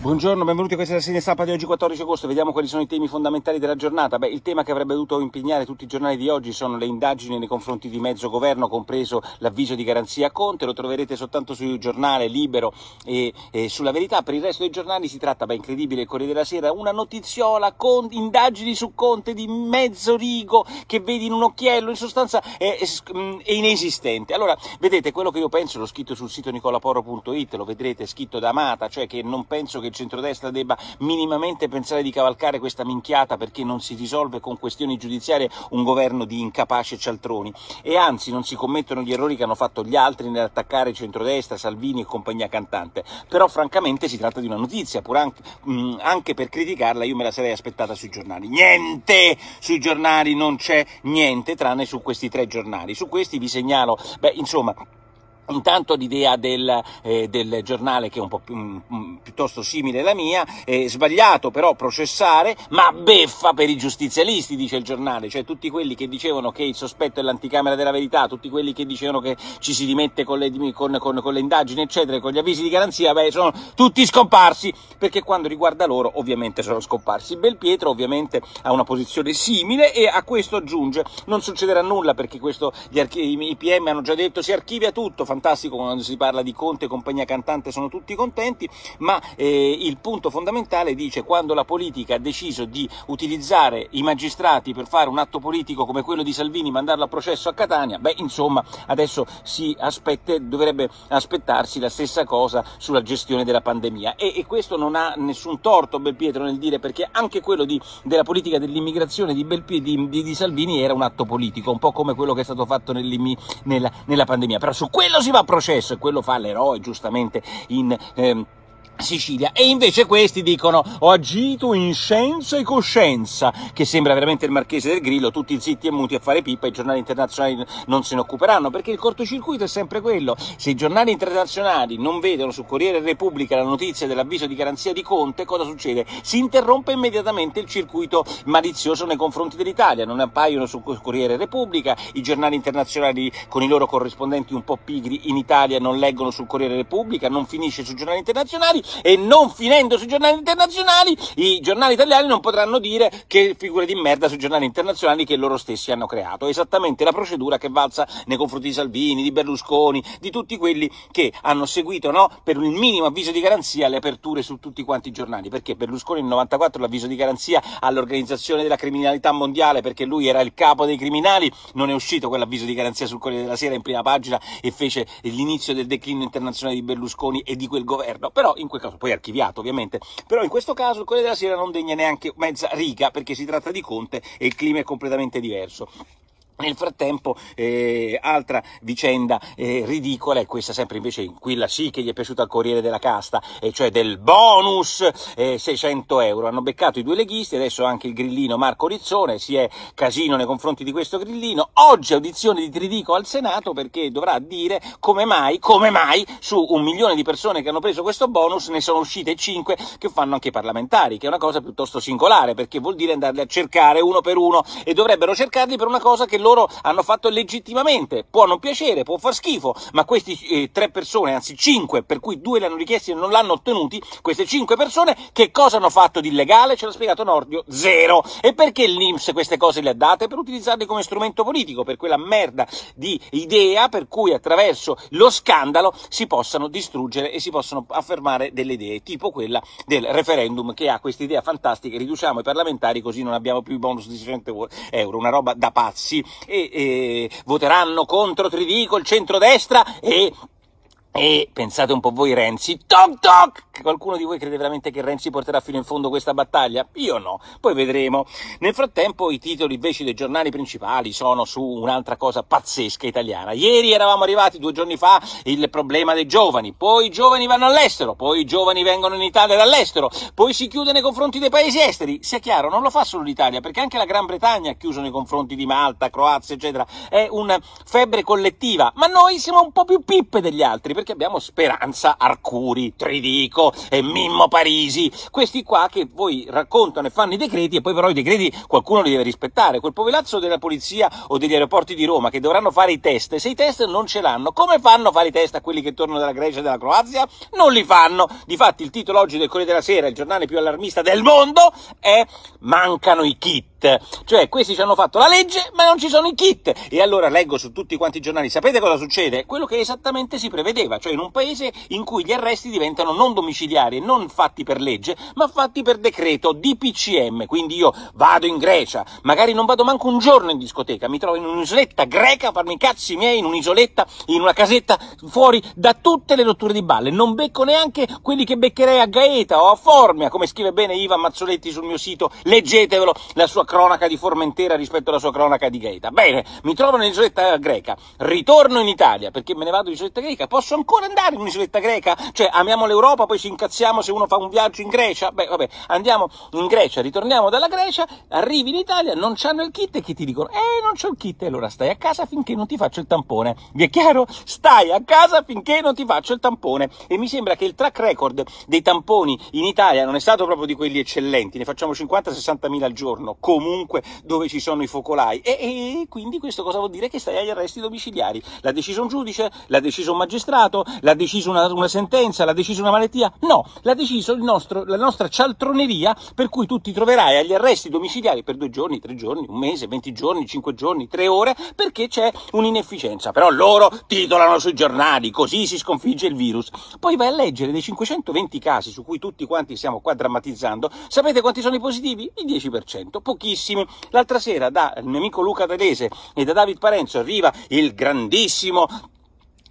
Buongiorno, benvenuti a questa rassegna stampa di oggi 14 agosto. Vediamo quali sono i temi fondamentali della giornata. Beh, il tema che avrebbe dovuto impegnare tutti i giornali di oggi sono le indagini nei confronti di mezzo governo, compreso l'avviso di garanzia a Conte. Lo troverete soltanto sul giornale Libero e, e sulla verità. Per il resto dei giornali si tratta, beh, incredibile, il Corriere della Sera, una notiziola con indagini su Conte di mezzo rigo che vedi in un occhiello, in sostanza è, è, inesistente. Allora, vedete, quello che io penso l'ho scritto sul sito nicolaporo.it, lo vedrete scritto da Amata, cioè che non penso che il centrodestra debba minimamente pensare di cavalcare questa minchiata perché non si risolve con questioni giudiziarie un governo di incapaci cialtroni e anzi non si commettono gli errori che hanno fatto gli altri nell'attaccare centrodestra, Salvini e compagnia cantante. Però francamente si tratta di una notizia, pur anche, mh, anche per criticarla io me la sarei aspettata sui giornali. Niente! Sui giornali non c'è niente tranne su questi tre giornali. Su questi vi segnalo, beh, insomma, Intanto l'idea del, eh, del, giornale, che è un po' più, um, piuttosto simile alla mia, è sbagliato però processare, ma beffa per i giustizialisti, dice il giornale, cioè tutti quelli che dicevano che il sospetto è l'anticamera della verità, tutti quelli che dicevano che ci si rimette con le, con, con, con le indagini, eccetera, con gli avvisi di garanzia, beh, sono tutti scomparsi, perché quando riguarda loro ovviamente sono scomparsi. Belpietro ovviamente ha una posizione simile e a questo aggiunge, non succederà nulla perché questo, archi- i PM hanno già detto si archivia tutto, fantastico quando si parla di Conte e compagnia cantante sono tutti contenti, ma eh, il punto fondamentale dice quando la politica ha deciso di utilizzare i magistrati per fare un atto politico come quello di Salvini, mandarlo a processo a Catania, beh insomma adesso si aspetta, dovrebbe aspettarsi la stessa cosa sulla gestione della pandemia. E, e questo non ha nessun torto Belpietro nel dire perché anche quello di, della politica dell'immigrazione di, di, di, Salvini era un atto politico, un po' come quello che è stato fatto nella, nella pandemia, però su quello si va a processo e quello fa l'eroe giustamente in... Ehm, Sicilia. E invece questi dicono ho agito in scienza e coscienza che sembra veramente il marchese del grillo tutti zitti e muti a fare pipa i giornali internazionali non se ne occuperanno perché il cortocircuito è sempre quello. Se i giornali internazionali non vedono su Corriere Repubblica la notizia dell'avviso di garanzia di Conte cosa succede? si interrompe immediatamente il circuito malizioso nei confronti dell'Italia. Non appaiono su Corriere Repubblica i giornali internazionali con i loro corrispondenti un po' pigri in Italia non leggono sul Corriere Repubblica non finisce sui giornali internazionali e non finendo sui giornali internazionali, i giornali italiani non potranno dire che figure di merda sui giornali internazionali che loro stessi hanno creato. È esattamente la procedura che valsa nei confronti di Salvini, di Berlusconi, di tutti quelli che hanno seguito no, per il minimo avviso di garanzia le aperture su tutti quanti i giornali. Perché Berlusconi nel 94 l'avviso di garanzia all'organizzazione della criminalità mondiale, perché lui era il capo dei criminali, non è uscito quell'avviso di garanzia sul Corriere della Sera in prima pagina e fece l'inizio del declino internazionale di Berlusconi e di quel governo. Però in quel caso, poi archiviato ovviamente, però in questo caso il Corriere della Sera non degna neanche mezza riga perché si tratta di Conte e il clima è completamente diverso. Nel frattempo, eh, altra vicenda eh, ridicola, e questa sempre invece quella sì che gli è piaciuta al Corriere della Casta, e cioè del bonus eh, 600 euro. Hanno beccato i due leghisti, adesso anche il grillino Marco Rizzone, si è casino nei confronti di questo grillino. Oggi audizione di Tridico al Senato perché dovrà dire come mai, come mai su un milione di persone che hanno preso questo bonus ne sono uscite 5 che fanno anche i parlamentari, che è una cosa piuttosto singolare perché vuol dire andarli a cercare uno per uno e dovrebbero cercarli per una cosa che loro loro hanno fatto legittimamente. Può non piacere, può far schifo, ma queste eh, tre persone, anzi cinque, per cui due li hanno richiesti e non l'hanno ottenuti, queste cinque persone che cosa hanno fatto di illegale? Ce l'ha spiegato Nordio, zero. E perché l'Inps queste cose le ha date? Per utilizzarle come strumento politico, per quella merda di idea per cui attraverso lo scandalo si possano distruggere e si possono affermare delle idee, tipo quella del referendum che ha questa idea fantastica, riduciamo i parlamentari così non abbiamo più i bonus di 600 euro, una roba da pazzi e, e voteranno contro Tridico, il centrodestra e e pensate un po' voi Renzi, toc toc! Qualcuno di voi crede veramente che Renzi porterà fino in fondo questa battaglia? Io no, poi vedremo. Nel frattempo i titoli invece dei giornali principali sono su un'altra cosa pazzesca italiana. Ieri eravamo arrivati due giorni fa il problema dei giovani, poi i giovani vanno all'estero, poi i giovani vengono in Italia dall'estero, poi si chiude nei confronti dei paesi esteri. Sia chiaro, non lo fa solo l'Italia, perché anche la Gran Bretagna ha chiuso nei confronti di Malta, Croazia, eccetera. È una febbre collettiva, ma noi siamo un po' più pippe degli altri perché abbiamo Speranza Arcuri, Tridico e Mimmo Parisi, questi qua che voi raccontano e fanno i decreti e poi però i decreti qualcuno li deve rispettare, quel povelazzo della polizia o degli aeroporti di Roma che dovranno fare i test, se i test non ce l'hanno, come fanno a fare i test a quelli che tornano dalla Grecia e dalla Croazia? Non li fanno. Difatti il titolo oggi del Corriere della Sera, il giornale più allarmista del mondo, è Mancano i kit. Cioè, questi ci hanno fatto la legge, ma non ci sono i kit. E allora leggo su tutti quanti i giornali, sapete cosa succede? Quello che esattamente si prevedeva, cioè in un paese in cui gli arresti diventano non domiciliari non fatti per legge, ma fatti per decreto DPCM. Quindi io vado in Grecia, magari non vado manco un giorno in discoteca, mi trovo in un'isoletta greca a farmi i cazzi miei in un'isoletta, in una casetta fuori da tutte le rotture di balle. Non becco neanche quelli che beccherei a Gaeta o a Formia, come scrive bene Ivan Mazzoletti sul mio sito. Leggetevelo la sua cronaca di Formentera rispetto alla sua cronaca di Gaeta. Bene, mi trovo nell'isoletta greca, ritorno in Italia perché me ne vado in isoletta greca, posso ancora andare in un'isoletta greca? Cioè, amiamo l'Europa, poi ci incazziamo se uno fa un viaggio in Grecia? Beh, vabbè, andiamo in Grecia, ritorniamo dalla Grecia, arrivi in Italia, non c'hanno il kit e chi ti dicono? Eh, non c'ho il kit, allora stai a casa finché non ti faccio il tampone. Vi è chiaro? Stai a casa finché non ti faccio il tampone. E mi sembra che il track record dei tamponi in Italia non è stato proprio di quelli eccellenti, ne facciamo 50-60 mila al giorno, comunque dove ci sono i focolai. E, e, quindi questo cosa vuol dire? Che stai agli arresti domiciliari. L'ha deciso un giudice? L'ha deciso un magistrato? L'ha deciso una, una sentenza? L'ha deciso una malattia? No, l'ha deciso nostro, la nostra cialtroneria per cui tu ti troverai agli arresti domiciliari per due giorni, tre giorni, un mese, venti giorni, cinque giorni, tre ore, perché c'è un'inefficienza. Però loro titolano sui giornali, così si sconfigge il virus. Poi vai a leggere dei 520 casi su cui tutti quanti stiamo qua drammatizzando, sapete quanti sono i positivi? Il 10%, pochissimi. L'altra sera da il mio amico Luca Tedese e da David Parenzo arriva il grandissimo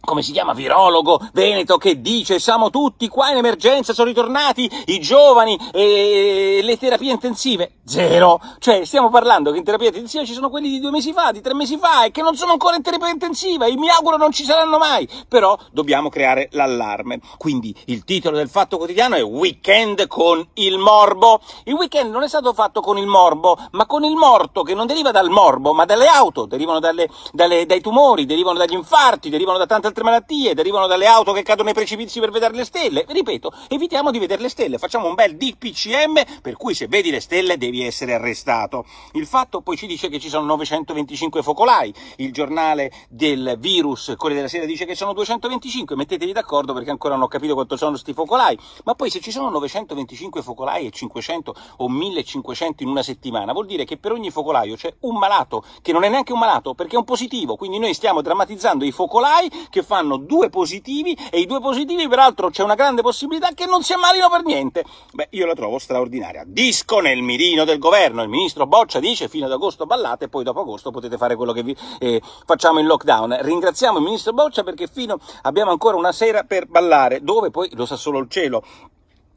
come si chiama, virologo veneto che dice siamo tutti qua in emergenza, sono ritornati i giovani e le terapie intensive. Zero! Cioè, stiamo parlando che in terapia intensiva ci sono quelli di due mesi fa, di tre mesi fa e che non sono ancora in terapia intensiva e mi auguro non ci saranno mai. Però dobbiamo creare l'allarme. Quindi il titolo del Fatto Quotidiano è Weekend con il morbo. Il weekend non è stato fatto con il morbo, ma con il morto che non deriva dal morbo, ma dalle auto, derivano dalle, dalle, dai tumori, derivano dagli infarti, derivano da tante altre malattie, derivano dalle auto che cadono nei precipizi per vedere le stelle. Ripeto, evitiamo di vedere le stelle, facciamo un bel DPCM per cui se vedi le stelle devi essere arrestato. Il fatto poi ci dice che ci sono 925 focolai, il giornale del virus, Corriere della Sera, dice che sono 225, mettetevi d'accordo perché ancora non ho capito quanto sono questi focolai, ma poi se ci sono 925 focolai e 500 o 1500 in una settimana, vuol dire che per ogni focolaio c'è un malato, che non è neanche un malato, perché è un positivo, quindi noi stiamo drammatizzando i focolai che fanno due positivi e i due positivi peraltro c'è una grande possibilità che non si ammalino per niente. Beh, io la trovo straordinaria. Disco nel mirino del governo, il ministro Boccia dice fino ad agosto ballate e poi dopo agosto potete fare quello che vi eh, facciamo in lockdown. Ringraziamo il ministro Boccia perché fino abbiamo ancora una sera per ballare, dove poi lo sa solo il cielo.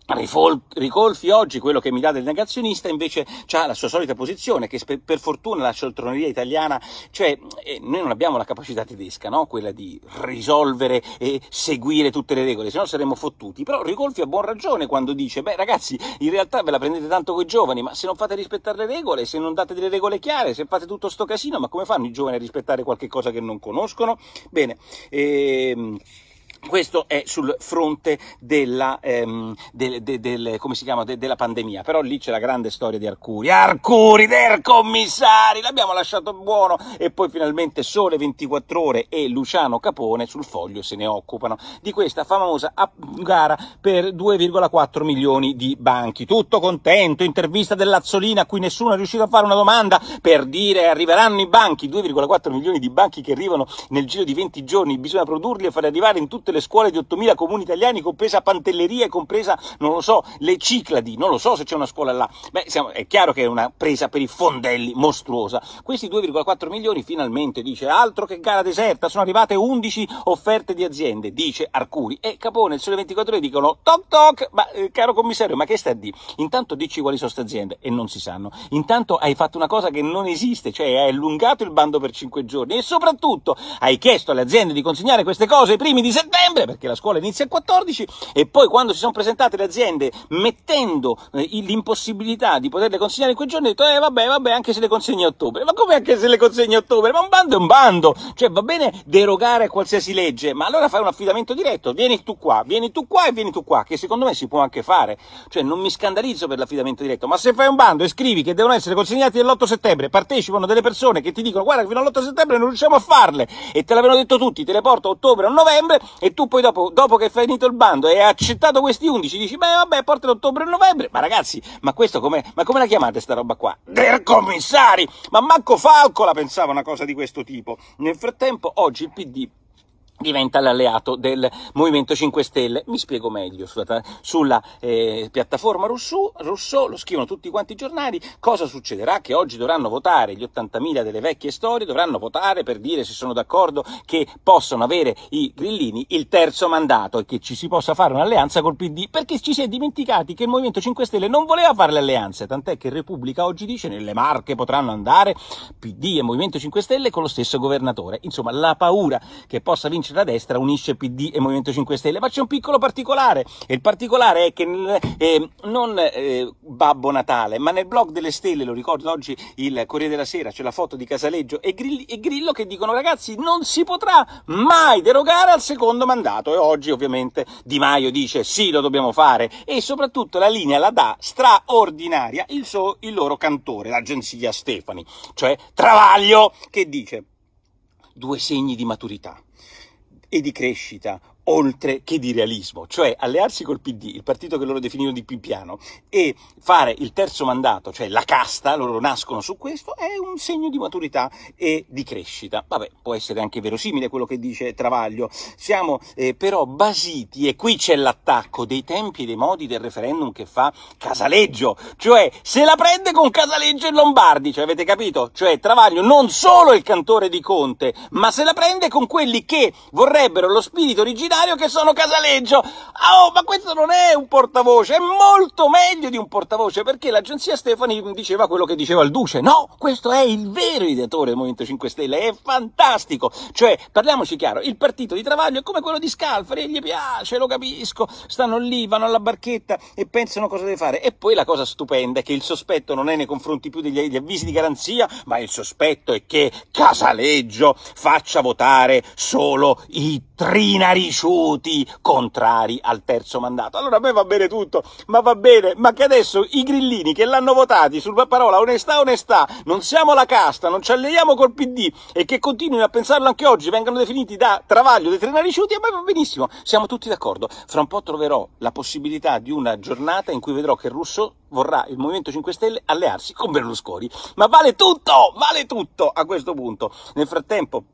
Ricolfi oggi, quello che mi dà del negazionista, invece ha la sua solita posizione, che per fortuna la cialtroneria italiana, cioè eh, noi non abbiamo la capacità tedesca, no? quella di risolvere e seguire tutte le regole, se no saremmo fottuti. Però Ricolfi ha buon ragione quando dice, beh ragazzi, in realtà ve la prendete tanto con i giovani, ma se non fate rispettare le regole, se non date delle regole chiare, se fate tutto sto casino, ma come fanno i giovani a rispettare qualche cosa che non conoscono? Bene, ehm... Questo è sul fronte della, ehm, del, del, del, chiama, de, della, pandemia, però lì c'è la grande storia di Arcuri. Arcuri der commissari, l'abbiamo lasciato buono! E poi finalmente Sole 24 ore e Luciano Capone sul foglio se ne occupano di questa famosa gara per 2,4 milioni di banchi. Tutto contento, intervista dell'Azzolina a cui nessuno è riuscito a fare una domanda per dire arriveranno i banchi, 2,4 milioni di banchi che arrivano nel giro di 20 giorni, bisogna produrli e farli arrivare in tutte le scuole di 8.000 comuni italiani, compresa Pantelleria e compresa, non lo so, le Cicladi, non lo so se c'è una scuola là. Beh, siamo, è chiaro che è una presa per i fondelli mostruosa. Questi 2,4 milioni finalmente, dice, altro che gara deserta, sono arrivate 11 offerte di aziende, dice Arcuri. E Capone, il Sole 24 ore dicono, toc toc, ma eh, caro commissario, ma che sta a dire? Intanto dici quali sono queste aziende, e non si sanno. Intanto hai fatto una cosa che non esiste, cioè hai allungato il bando per 5 giorni, e soprattutto hai chiesto alle aziende di consegnare queste cose i primi di settembre, novembre, perché la scuola inizia il 14, e poi quando si sono presentate le aziende mettendo eh, l'impossibilità di poterle consegnare in quei giorni, ho detto, eh vabbè, vabbè, anche se le consegni a ottobre. Ma come anche se le consegni a ottobre? Ma un bando è un bando! Cioè, va bene derogare a qualsiasi legge, ma allora fai un affidamento diretto, vieni tu qua, vieni tu qua e vieni tu qua, che secondo me si può anche fare. Cioè, non mi scandalizzo per l'affidamento diretto, ma se fai un bando e scrivi che devono essere consegnati l'8 settembre, partecipano delle persone che ti dicono guarda fino all'8 settembre non riusciamo a farle e te l'avevano detto tutti, te le porto a ottobre o novembre e tu poi dopo, dopo che hai finito il bando e hai accettato questi 11 dici beh vabbè portalo ottobre o novembre, ma ragazzi ma questo come, ma come la chiamate sta roba qua? Der commissari! Ma manco Falco la pensava una cosa di questo tipo. Nel frattempo oggi il PD diventa l'alleato del Movimento 5 Stelle. Mi spiego meglio sulla, sulla eh, piattaforma Rousseau, Rousseau, lo scrivono tutti quanti i giornali, cosa succederà? Che oggi dovranno votare gli 80.000 delle vecchie storie, dovranno votare per dire se sono d'accordo che possono avere i grillini il terzo mandato e che ci si possa fare un'alleanza col PD, perché ci si è dimenticati che il Movimento 5 Stelle non voleva fare le alleanze, tant'è che Repubblica oggi dice nelle Marche potranno andare PD e Movimento 5 Stelle con lo stesso governatore. Insomma, la paura che possa vincere la destra unisce PD e Movimento 5 Stelle, ma c'è un piccolo particolare, e il particolare è che eh, non eh, Babbo Natale, ma nel blog delle stelle, lo ricordo oggi il Corriere della Sera, c'è la foto di Casaleggio e, Grilli, e Grillo che dicono ragazzi non si potrà mai derogare al secondo mandato e oggi ovviamente Di Maio dice sì lo dobbiamo fare e soprattutto la linea la dà straordinaria il, so, il loro cantore, l'agenzia Stefani, cioè Travaglio, che dice due segni di maturità e di crescita, oltre che di realismo, cioè allearsi col PD, il partito che loro definivano di più piano, e fare il terzo mandato, cioè la casta, loro nascono su questo, è un segno di maturità e di crescita. Vabbè, può essere anche verosimile quello che dice Travaglio, siamo eh, però basiti, e qui c'è l'attacco dei tempi e dei modi del referendum che fa Casaleggio, cioè se la prende con Casaleggio e Lombardi, cioè avete capito? Cioè Travaglio non solo il cantore di Conte, ma se la prende con quelli che vorrebbero lo spirito originale originario che sono Casaleggio. Oh, ma questo non è un portavoce, è molto meglio di un portavoce, perché l'agenzia Stefani diceva quello che diceva il Duce. No, questo è il vero ideatore del Movimento 5 Stelle, è fantastico. Cioè, parliamoci chiaro, il partito di Travaglio è come quello di Scalfari, gli piace, lo capisco, stanno lì, vanno alla barchetta e pensano cosa deve fare. E poi la cosa stupenda è che il sospetto non è nei confronti più degli, degli avvisi di garanzia, ma il sospetto è che Casaleggio faccia votare solo i trinari cresciuti contrari al terzo mandato. Allora a me va bene tutto, ma va bene, ma che adesso i grillini che l'hanno votati sulla parola onestà, onestà, non siamo la casta, non ci alleiamo col PD e che continuino a pensarlo anche oggi, vengano definiti da travaglio dei trenariciuti, a me va benissimo, siamo tutti d'accordo. Fra un po' troverò la possibilità di una giornata in cui vedrò che Russo vorrà il Movimento 5 Stelle allearsi con Berlusconi. Ma vale tutto, vale tutto a questo punto. Nel frattempo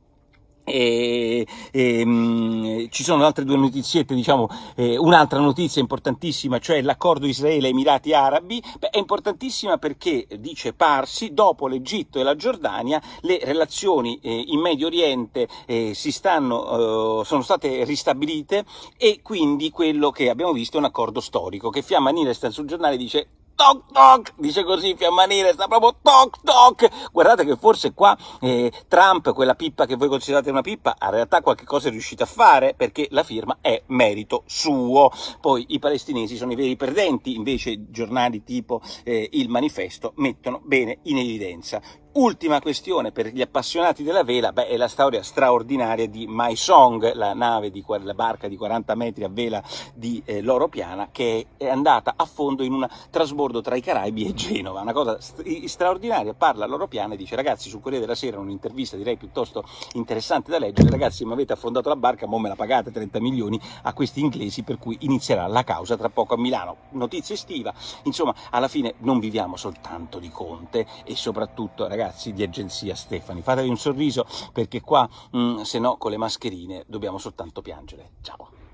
e, e, mh, mm, ci sono altre due notiziette, diciamo, eh, un'altra notizia importantissima, cioè l'accordo Israele-Emirati Arabi, Beh, è importantissima perché, dice Parsi, dopo l'Egitto e la Giordania le relazioni eh, in Medio Oriente eh, stanno, eh, sono state ristabilite e quindi quello che abbiamo visto è un accordo storico che Fiamma Nilestan sul giornale dice toc toc, dice così Fiammanile, sta proprio toc toc. Guardate che forse qua eh, Trump, quella pippa che voi considerate una pippa, in realtà qualche cosa è riuscito a fare perché la firma è merito suo. Poi i palestinesi sono i veri perdenti, invece giornali tipo eh, Il Manifesto mettono bene in evidenza Ultima questione per gli appassionati della vela, beh, è la storia straordinaria di My Song, la nave, di, la barca di 40 metri a vela di eh, Loro Piana, che è andata a fondo in un trasbordo tra i Caraibi e Genova. Una cosa straordinaria, parla Loro Piana e dice ragazzi sul Corriere della Sera un'intervista direi piuttosto interessante da leggere, ragazzi mi avete affondato la barca, mo me la pagate 30 milioni a questi inglesi per cui inizierà la causa tra poco a Milano. Notizia estiva, insomma alla fine non viviamo soltanto di Conte e soprattutto ragazzi ragazzi di agenzia Stefani, fatevi un sorriso perché qua, mh, mm, se no, con le mascherine dobbiamo soltanto piangere. Ciao!